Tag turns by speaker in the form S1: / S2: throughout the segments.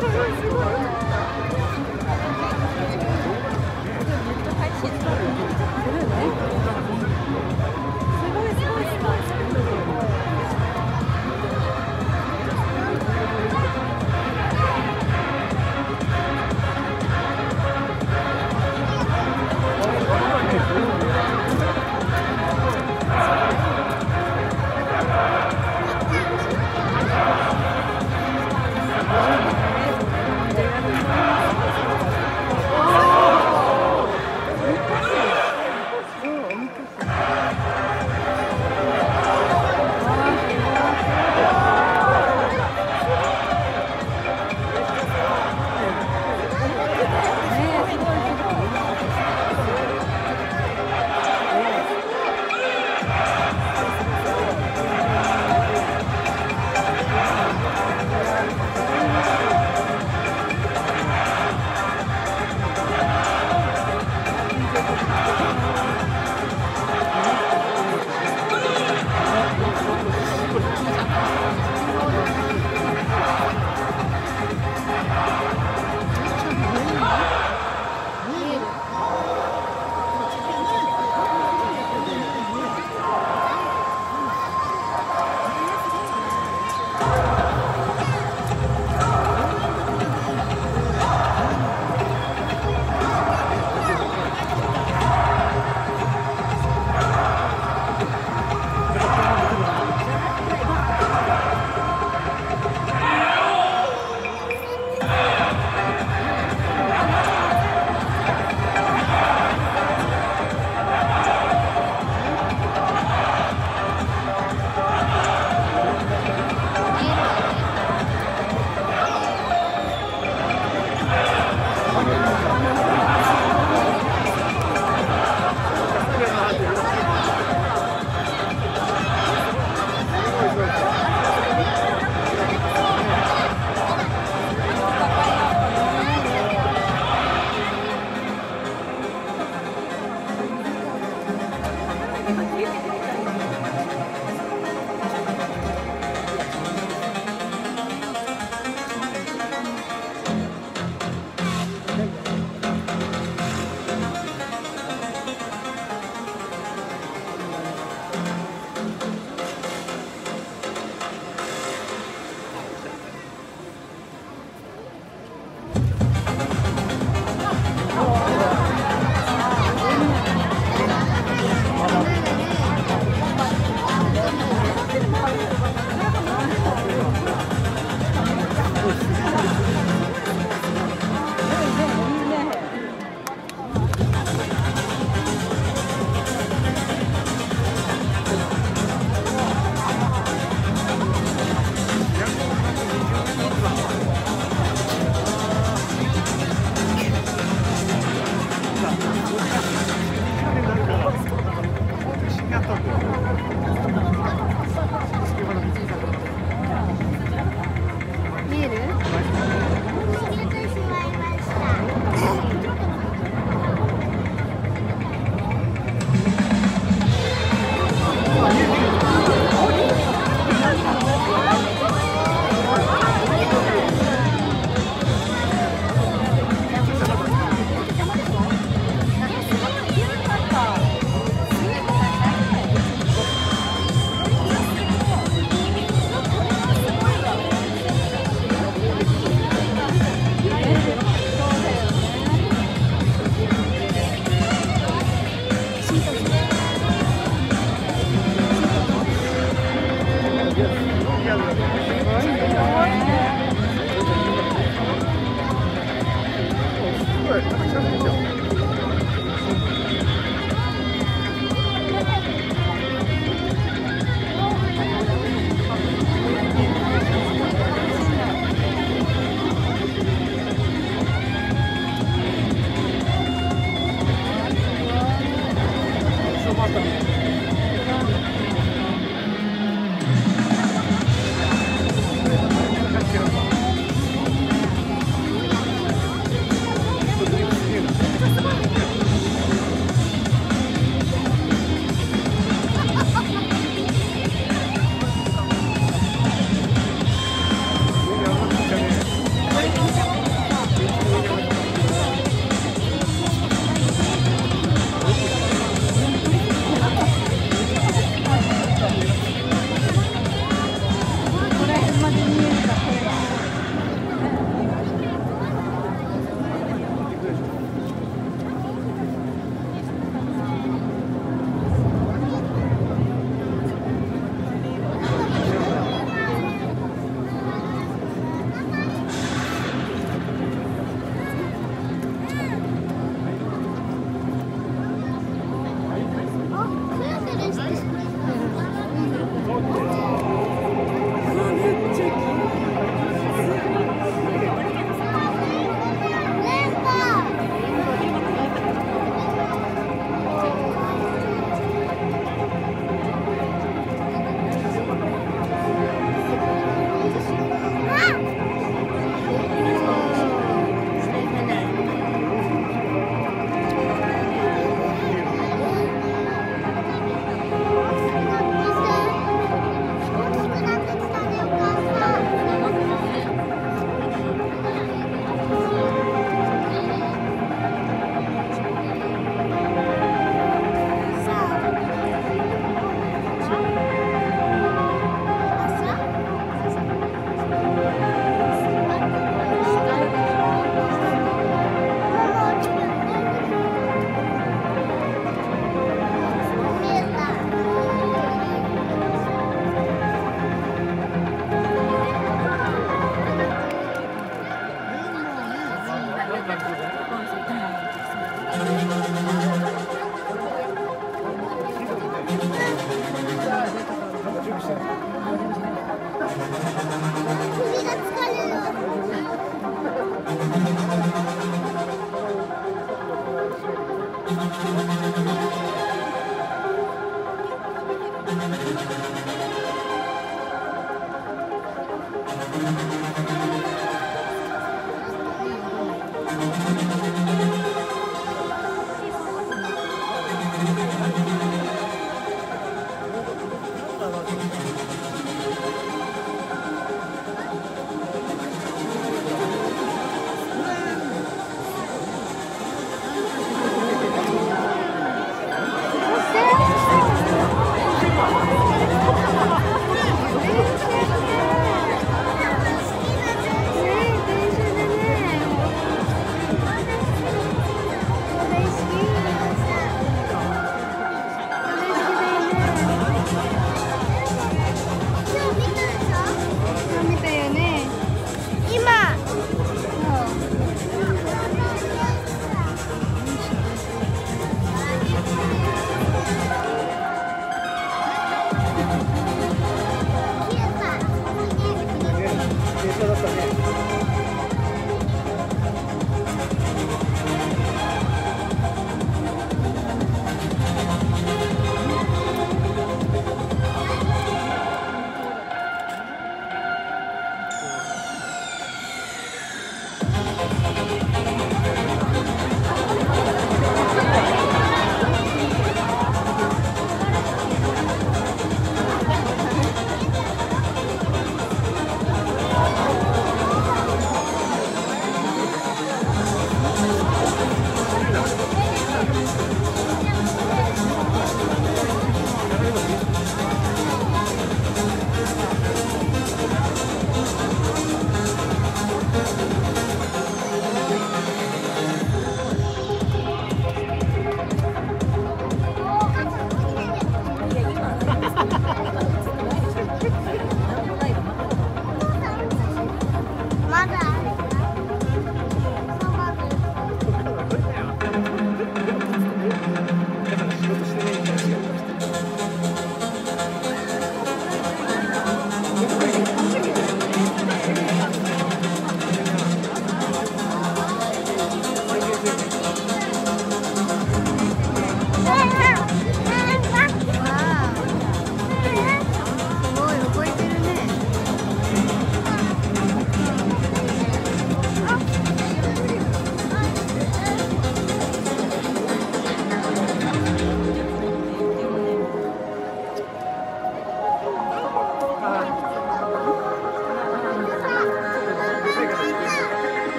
S1: 네.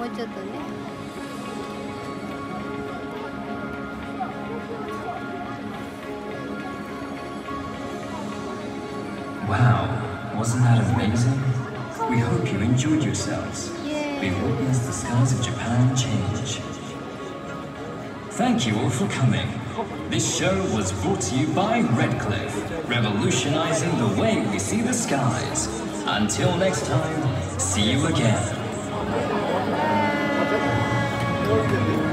S1: もうちょっとね
S2: Wow, wasn't that amazing? We hope you enjoyed yourselves. We witnessed the skies of Japan change. Thank you all for coming. This show was brought to you by REDCLIFF, revolutionizing the way we see the skies. Until next time, see you again.
S1: Thank you.